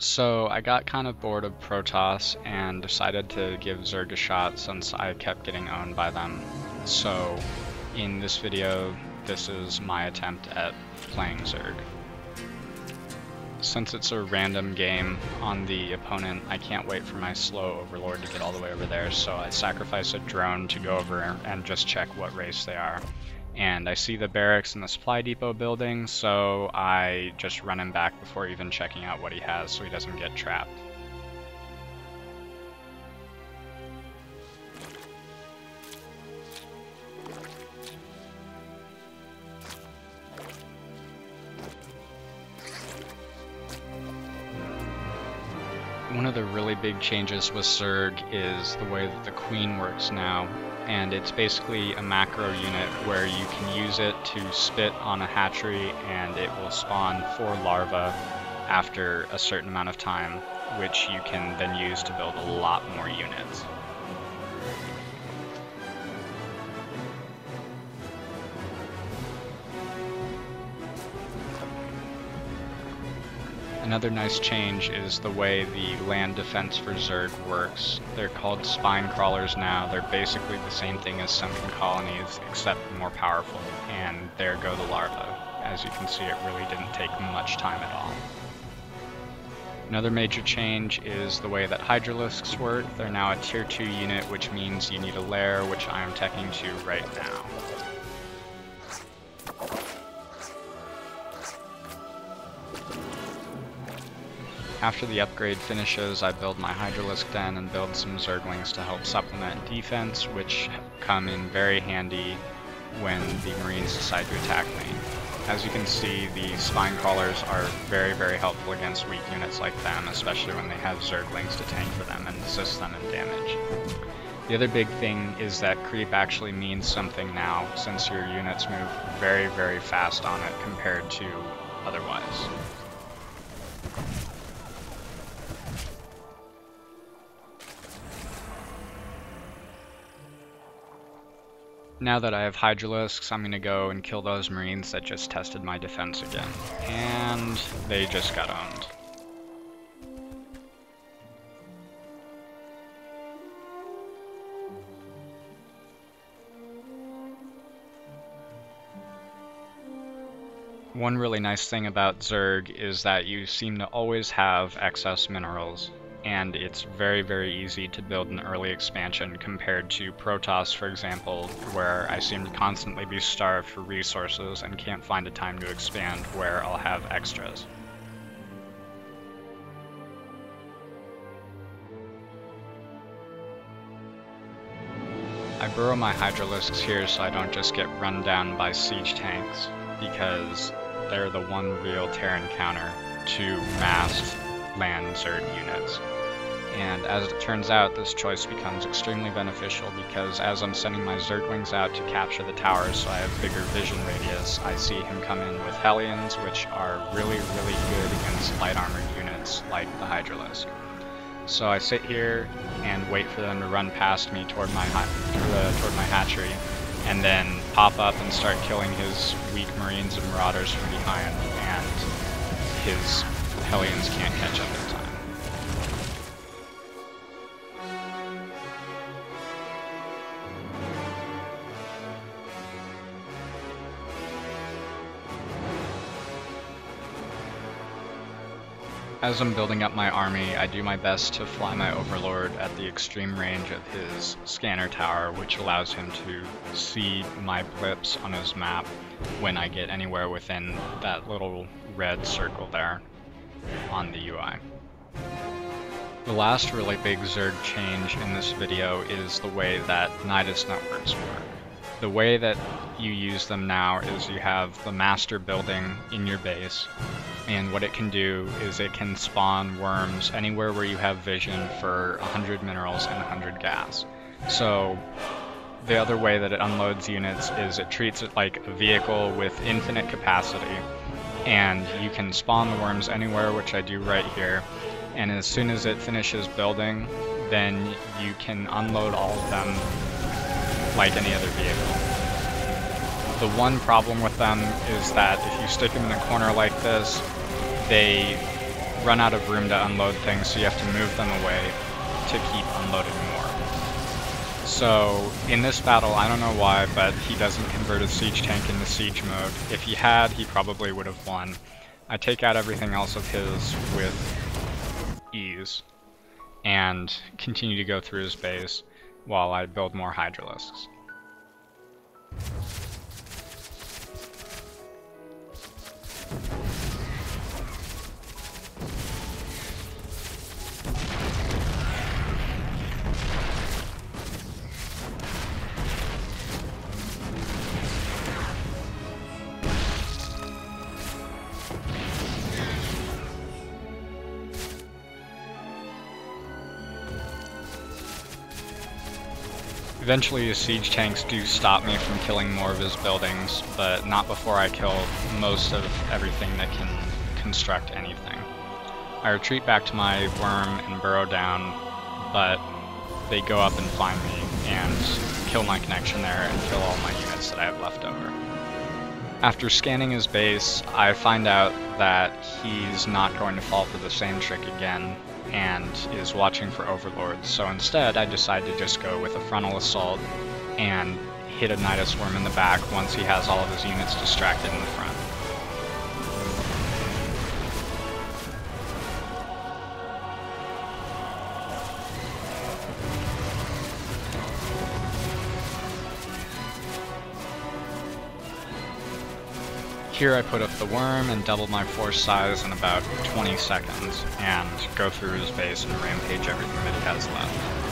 So I got kind of bored of Protoss and decided to give Zerg a shot since I kept getting owned by them. So in this video, this is my attempt at playing Zerg. Since it's a random game on the opponent, I can't wait for my slow overlord to get all the way over there, so I sacrifice a drone to go over and just check what race they are and I see the barracks and the supply depot building, so I just run him back before even checking out what he has so he doesn't get trapped. The really big changes with Zerg is the way that the queen works now and it's basically a macro unit where you can use it to spit on a hatchery and it will spawn four larvae after a certain amount of time, which you can then use to build a lot more units. Another nice change is the way the land defense for Zerg works. They're called spine crawlers now. They're basically the same thing as sunken colonies, except more powerful. And there go the larvae. As you can see, it really didn't take much time at all. Another major change is the way that Hydralisks work. They're now a tier 2 unit, which means you need a lair, which I am teching to right now. After the upgrade finishes, I build my Hydralisk Den and build some Zerglings to help supplement defense, which come in very handy when the Marines decide to attack me. As you can see, the Spine Crawlers are very, very helpful against weak units like them, especially when they have Zerglings to tank for them and assist them in damage. The other big thing is that creep actually means something now, since your units move very, very fast on it compared to otherwise. Now that I have Hydralisks, I'm gonna go and kill those Marines that just tested my defense again. And they just got owned. One really nice thing about Zerg is that you seem to always have excess minerals and it's very, very easy to build an early expansion compared to Protoss, for example, where I seem to constantly be starved for resources and can't find a time to expand where I'll have extras. I burrow my Hydralisks here so I don't just get run down by siege tanks, because they're the one real Terran counter to massed land Zerg units. And as it turns out, this choice becomes extremely beneficial because as I'm sending my Zerglings out to capture the towers so I have bigger vision radius, I see him come in with Hellions, which are really, really good against light armored units like the Hydralisk. So I sit here and wait for them to run past me toward my, toward my hatchery, and then pop up and start killing his weak Marines and Marauders from behind, and his Hellions can't catch up in time. As I'm building up my army, I do my best to fly my Overlord at the extreme range of his scanner tower, which allows him to see my blips on his map when I get anywhere within that little red circle there on the UI. The last really big Zerg change in this video is the way that Nydus networks work. The way that you use them now is you have the master building in your base, and what it can do is it can spawn worms anywhere where you have vision for 100 minerals and 100 gas. So the other way that it unloads units is it treats it like a vehicle with infinite capacity, and you can spawn the worms anywhere, which I do right here, and as soon as it finishes building, then you can unload all of them like any other vehicle. The one problem with them is that if you stick them in a corner like this, they run out of room to unload things, so you have to move them away to keep unloading more. So in this battle, I don't know why, but he doesn't convert his siege tank into siege mode. If he had, he probably would have won. I take out everything else of his with ease and continue to go through his base while I build more Hydralisks. Eventually his siege tanks do stop me from killing more of his buildings, but not before I kill most of everything that can construct anything. I retreat back to my worm and burrow down, but they go up and find me and kill my connection there and kill all my units that I have left over. After scanning his base, I find out that he's not going to fall for the same trick again, and is watching for overlords. So instead, I decide to just go with a frontal assault and hit a Nydus Worm in the back once he has all of his units distracted in the front. Here I put up the worm and double my force size in about 20 seconds, and go through his base and rampage everything that he has left.